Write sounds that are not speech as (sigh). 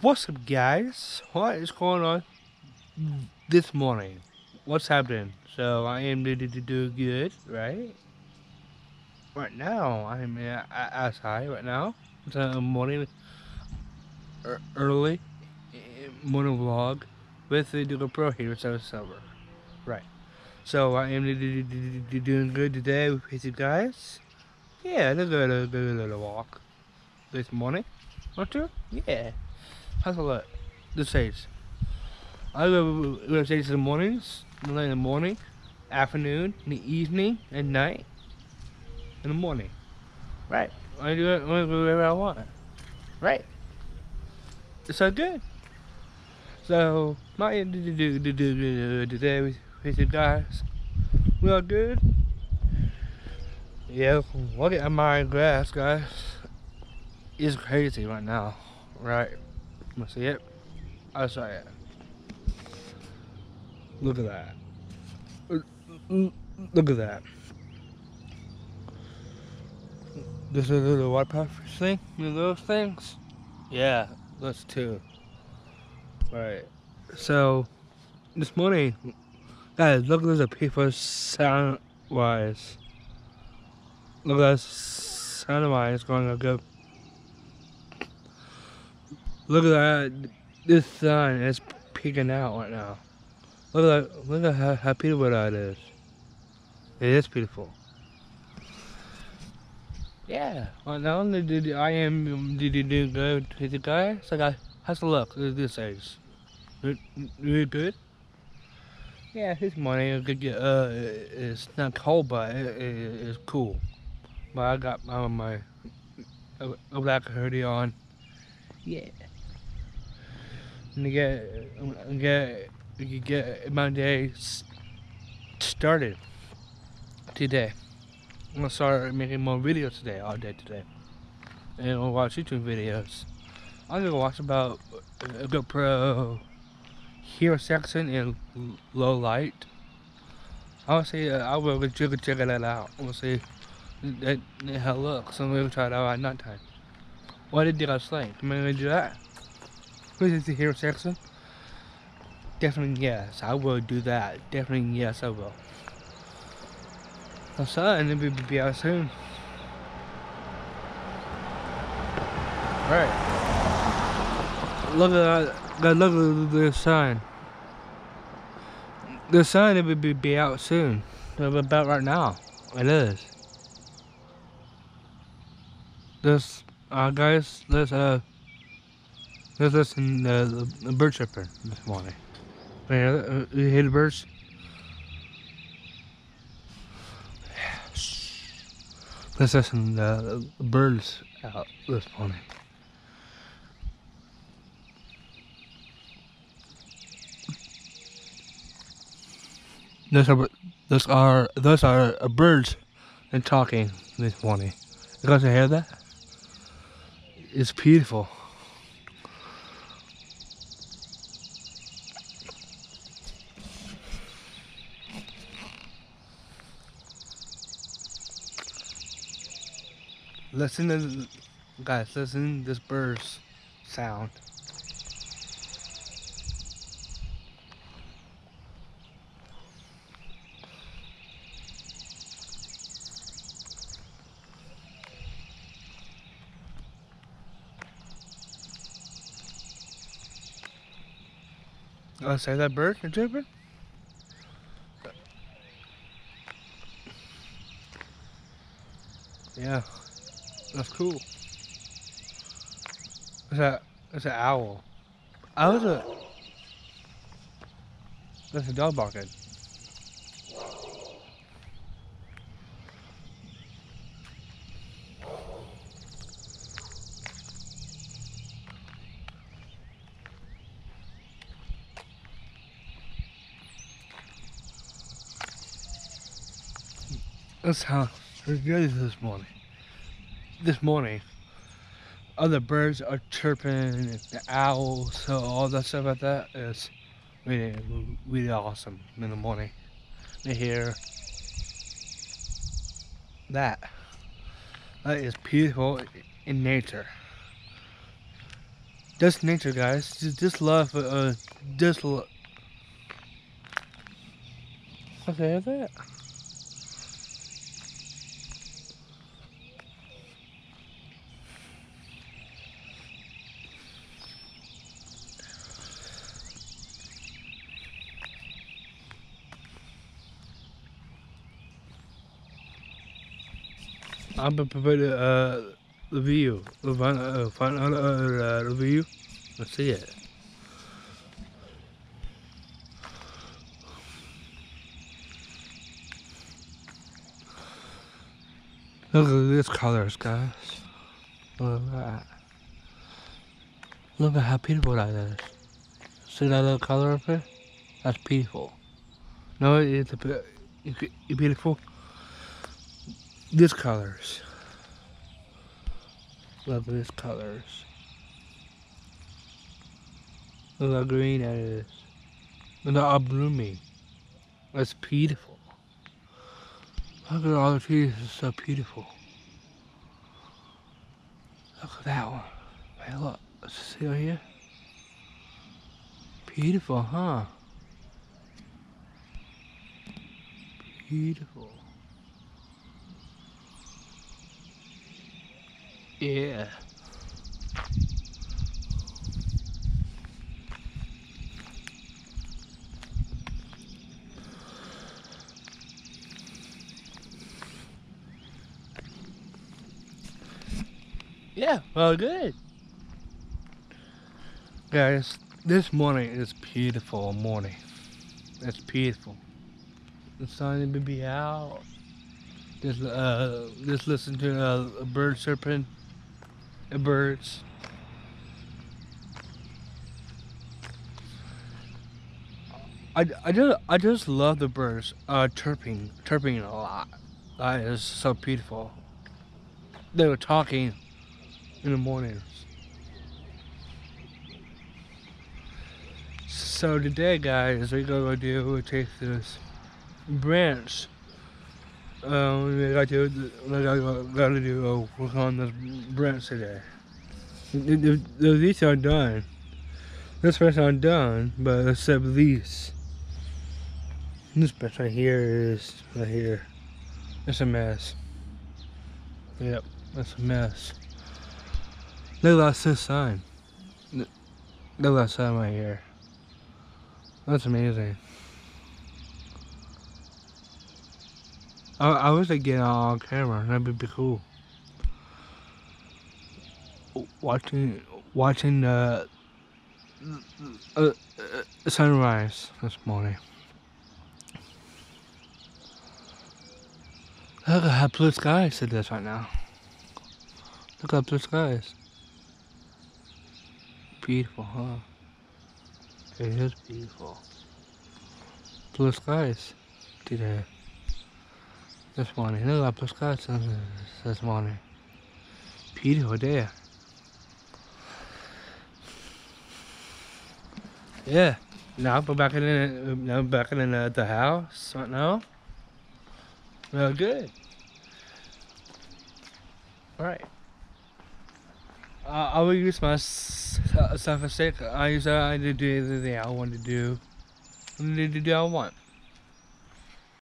What's up, guys? What is going on this morning? What's happening? So I am doing good, right? Right now, I'm uh, outside right now. It's a morning, early morning vlog with the GoPro here instead of silver. Right. So I am doing good today with you guys. Yeah, let's go a little walk this morning. Want to? Yeah. How's a look? The says. I go to say in the mornings, in the morning, afternoon, in the evening, at night, in the morning. Right. I do it whenever I want. Right. It's so good. So, my today with, with you guys. We are good. Yeah, look at my grass, guys. It's crazy right now. Right. You see it? I'll show you. Look at that. Look at that. This is a little white pepper thing. Those things. Yeah, those two. Right. So, this morning, guys, look at the people sound wise. Look at that sound wise going a good. Look at that. This sun is peeking out right now. Look at that. Look at how, how beautiful that is. It is beautiful. Yeah. Well, not only did I am did you do good with the guy, so I how's the look this is. Really good. Yeah, this morning get uh it's not cold but it, it, it's cool. But I got my my a black hoodie on. Yeah and get get get my day started today. I'm gonna start making more videos today, all day today, and I'll watch YouTube videos. I'm gonna watch about a GoPro Hero section in low light. I will see. Uh, I will check check that out. We'll see that, how it looks. I'm gonna try it out at nighttime. What did I say? I'm gonna do that? The hero section? Definitely yes, I will do that. Definitely yes, I will. So, and then we'll be out soon. Right. Look at that. Look at the sign. The sign it will be, be out soon. About right now. It is. This, uh, guys, let's, uh, Listen to uh, the bird chirping this morning. Uh, you hear the birds? (sighs) Listen to uh, the birds out this morning. Those are those are those are birds and talking this morning. You guys hear that? It's beautiful. Listen to guys, listen to this bird's sound. Oh, say that bird, you're chirping? Yeah. That's cool. It's a it's an owl. I was a that's a dog barking. That's how good this morning this morning, other birds are chirping, the owls, so all that stuff like that is really, really awesome in the morning to hear that. That is beautiful in nature. Just nature, guys. Just, love, uh, just love. Okay, that. I'm gonna put uh, the view, the fun, uh, uh, uh, the. Let's see it. Look at these colors, guys. Look at that. Look at how beautiful that is. See that little color up there? That's beautiful. No, it's a bit beautiful. These colors. Love these colors. Look how green that is. Look how blooming. That's beautiful. Look at all the trees, it's so beautiful. Look at that one. Hey look, see right here? Beautiful, huh? Beautiful. Yeah. Yeah, well, good. Guys, this morning is beautiful morning. It's beautiful. The sun will be out. Just, uh, just listen to uh, a bird chirping the birds. I, I just I just love the birds uh, chirping chirping a lot. That is so beautiful. They were talking in the mornings. So today, guys, we're gonna do take this branch. Um, we got to we got, got to do uh, work on this branch today. These are done. This first are done, but except these. This bench right here is right here. It's a mess. Yep, that's a mess. Look at that sign. Look at that sign right here. That's amazing. I, I wish I get on camera. That'd be cool watching watching the uh, uh, sunrise this morning. Look at how blue skies it is right now. Look at blue skies. Beautiful, huh? It is beautiful. Blue skies today. This morning. Look at skies this morning. Beautiful day. Yeah. Now we're back in now back in uh, the house right now. Well, good. All right. Uh, I will use my self-esteem. I use uh, I did do anything I want to do. I did do I want.